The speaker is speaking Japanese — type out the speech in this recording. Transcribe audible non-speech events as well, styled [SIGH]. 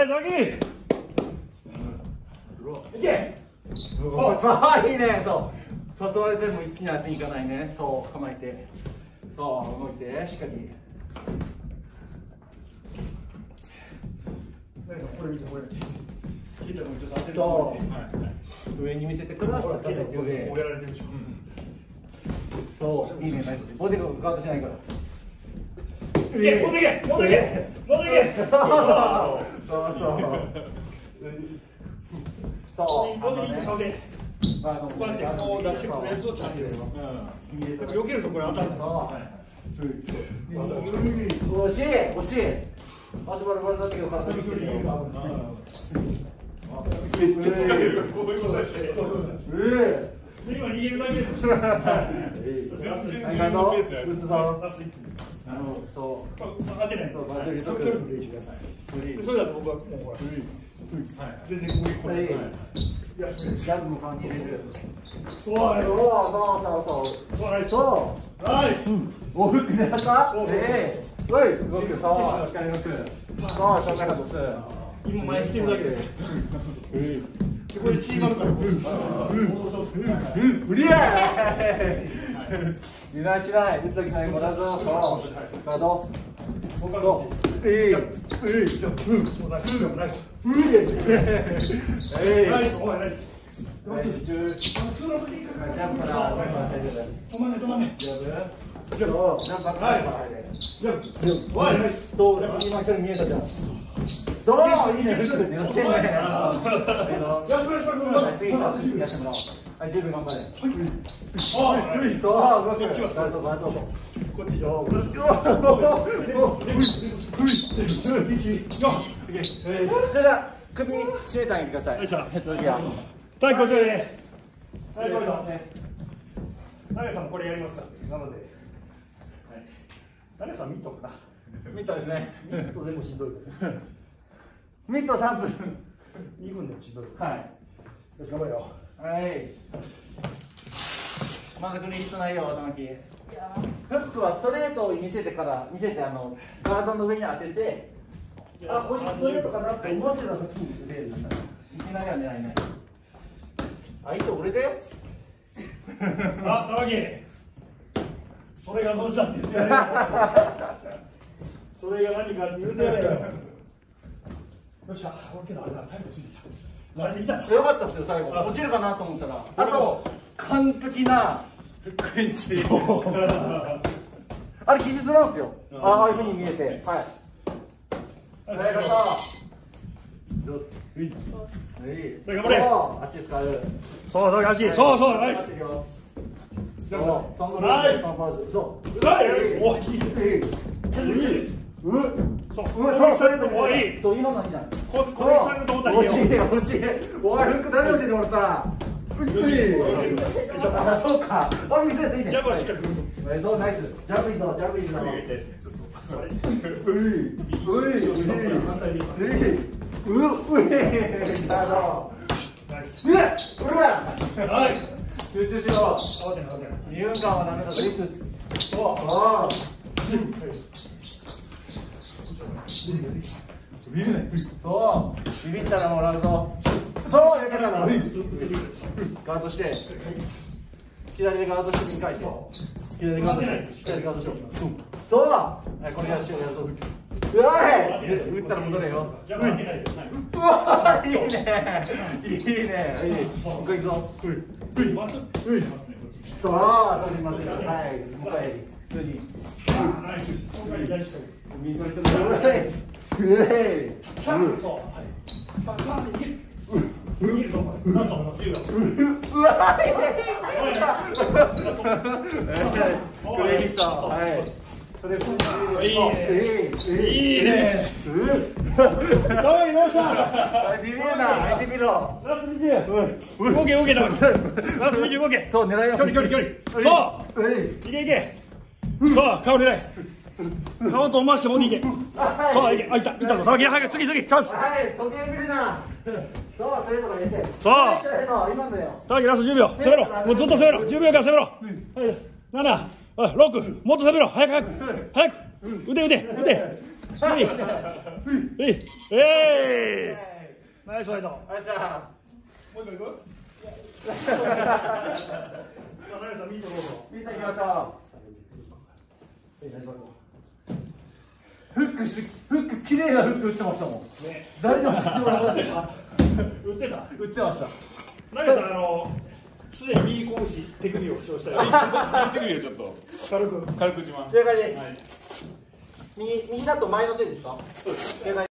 はい、ドキいけ。そうそういいねそう。誘われても一気に当てにいかないね。そう構えて。そう動いてしっかりこれ見て、これ見て。好きだもん、ちょっと当てて。そう上に見せてから下叩いて上もうやられてるで。しょ。そういいね。ナイスボディがガードしないから。いけ、持ってけ、持ってけ、持ってけ。そうそうそうそう持ってきて、顔で。あのこうやって顔を出してくるやつをちゃん。と入れる。うん。避けるとこれ当たる。惜しい惜しい足バラバラだったけど体に来るよめっちゃ疲れる。こういうことして。今逃げるだけで。全然自分のペースや。つ一気あのそう当てない。そうバトルそれ取るの練習ください。それだと僕はもうほら。全然こういうこはい。ジャブも関係るそう。そうそうそうそうはい。そうはい。おふく狙ったええおい動くそうしっかり動くそう正面外す今前来てるだけで。これチームあるから。うりゃ油断しない打つ時最後だぞそうガード僕はそどっうえいえいそうだ。そうだ。ナイス。うりゃえいナイス。お前ナイス。はい集中ジ普通の時いいかャンプから大丈夫止まんない止まんない。ジャブジャブジャンプからじゃあ、おいナイス。そう、今一人見えたじゃん。そう、いいね、フックで狙ってんね。よしよしよしよし。次、さ、次やってもらおう。はい、十分頑張れ。おい。そう、動く。ガード、ガード。こっちじゃ。うそれでは、首締めてあげて。ください。はい、こちらで。はい、これだ。ナさんもこれやりますから。なので。はい。ナレさんミットかな？ミットですね。ミットでもしんどいから。[LAUGHS] ミット3分。2分でもしんどい。はよし、頑張れよ。い。はい。マークに必要ないよ、玉木。フックはストレートを見せてから、見せて、あの、ガードの上に当てて、あ、こいつストレートかなって思ってた時に。いきなりは狙いない。相手俺だよ。あ、玉木。それがどうしたって言ってやれよ。[LAUGHS] それが何かって言ってやれよ。よっしゃ、オッケーだ、あれだ、タイムついてきた。慣れてきたな。よかったですよ、最後。落ちるかなと思ったら。あと、完璧なフックエンチ。[LAUGHS] あれ、技術なんですよ。あああいうふうに見えて。はい。はいはい、勝った。はい。はい頑張れそう足使う。そうそう、足。そうそう、ナイス。ナイスう。ナイスおいいいい。うっ。そう、うこわ、れされると、おい。と今のいいじゃん。ここれされると思ったらいいよ。欲しい、欲しい。おい、フック誰教えてもらったうい。あ、そうか。あ、見せていいね。ジャブはしっかりそう、ナイス。ジャブいいぞ、ジャブいいぞ。うい。うい。うい。う、うい。だろ。ナイス。うわ、うわ。ナイス。集中しろ。慌てない、慌て。二分間はダメだぞ。そう。ああ。ビビるね。そう。ビビったらもらうぞ。そう、やからな。ガードして。左でガードして右回転。左でガードして。左でガードしよう。そう。はい、これやっしようやるぞ。うわい。打ったら戻れよ。うわいいね。いいね。いい。もう一回行くぞ。うい。うい。そう、ますよ。はい。もう一回。普通に。うえい。うえい。さあ、そう。はい。パンパンって逃げる。逃げるぞ、お前。なんと、言うよ。うわクレジット。はい。それ、いいねいい。いいね。ダメ、どうしたビビるな、見てみろ。ラスト20。動け、動け、ダメ。ラスト20動け。そう、狙いを。距離、距離、距離。そううい。いけいけ。そう、顔狙い。顔と思わしてもういけ。そう、いけ。あ、いた、いたぞ。さあ、早く、次、次、チャンス。はい、時計見るな。そう、それとか入れて。今のよ。さあ、ラスト10秒。攻めろ。もうずっと攻めろ。10秒から攻めろ。はい。7、おい6、もっと攻めろ。早く、早く。早く。腕、腕、腕。はいえいえいナイスファイトありがとうございまもう一回行くさあナイスさんミートどうぞいきましょえナイスファイトうフックしフック綺麗なフック打ってましたもん。ね。誰でも知ってもらったでしょ [LAUGHS] 売ってた？打ってました。ナイスさんあのすでに右拳手首を負傷したよ。[LAUGHS] 手首をちょっと。軽く。軽く打ちます正解です、はい。右右だと前の手ですか？そうです。正解